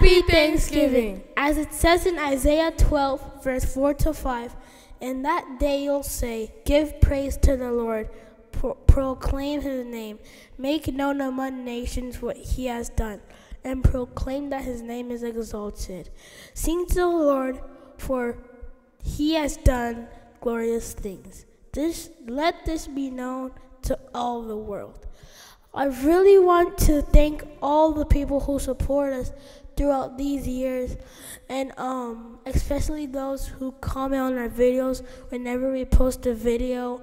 Thanksgiving. As it says in Isaiah 12, verse 4 to 5, In that day you'll say, Give praise to the Lord, pro- proclaim his name, make known among nations what he has done, and proclaim that his name is exalted. Sing to the Lord, for he has done glorious things. This, let this be known to all the world. I really want to thank all the people who support us throughout these years, and um, especially those who comment on our videos whenever we post a video.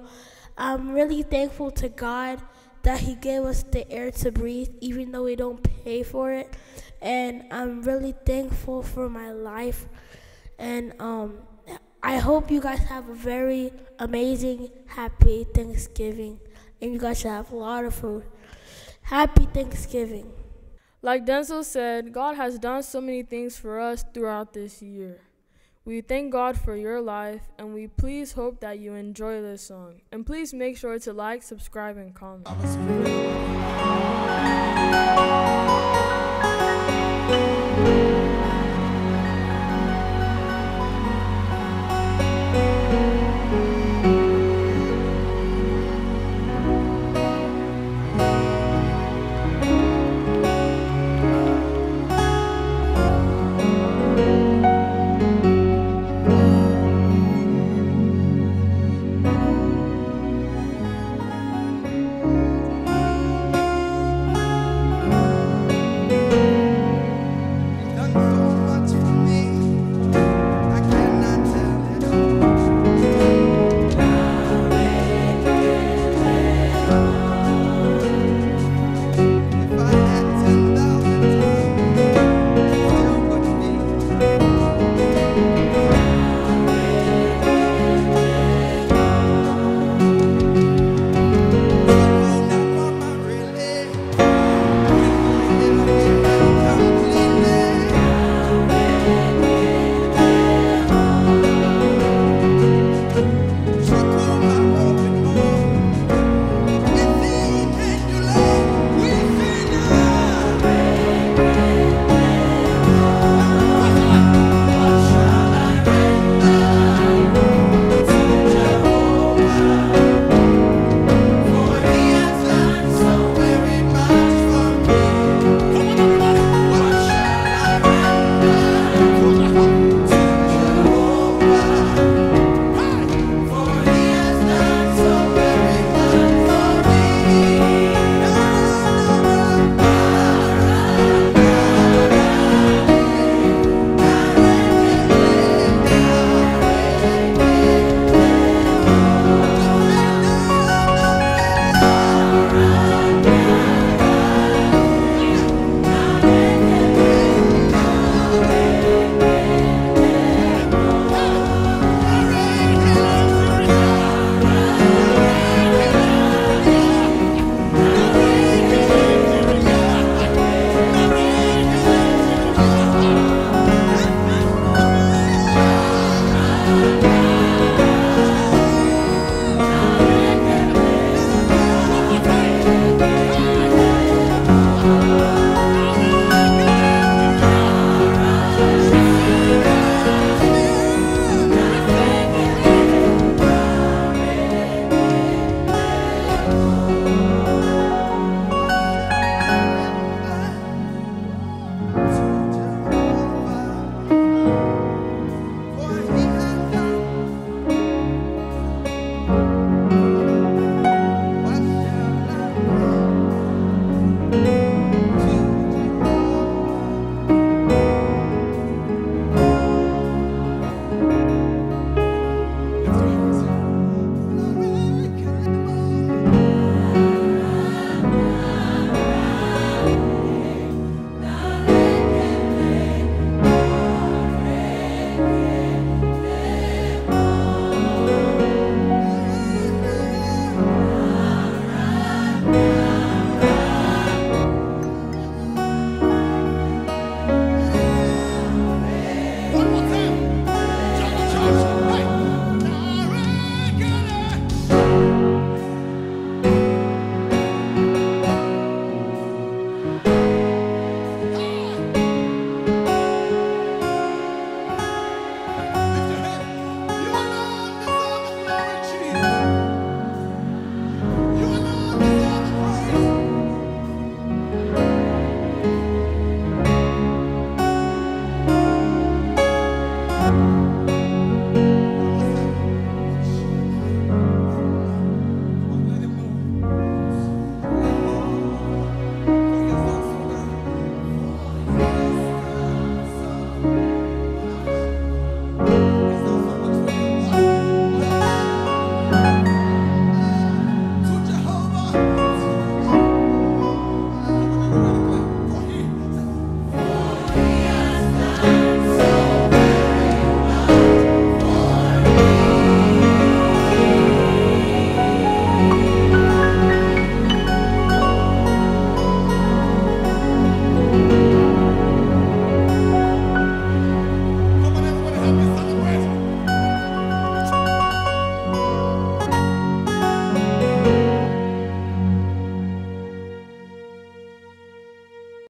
I'm really thankful to God that He gave us the air to breathe, even though we don't pay for it. And I'm really thankful for my life. And um, I hope you guys have a very amazing, happy Thanksgiving. And you guys should have a lot of food. Happy Thanksgiving. Like Denzel said, God has done so many things for us throughout this year. We thank God for your life, and we please hope that you enjoy this song. And please make sure to like, subscribe, and comment.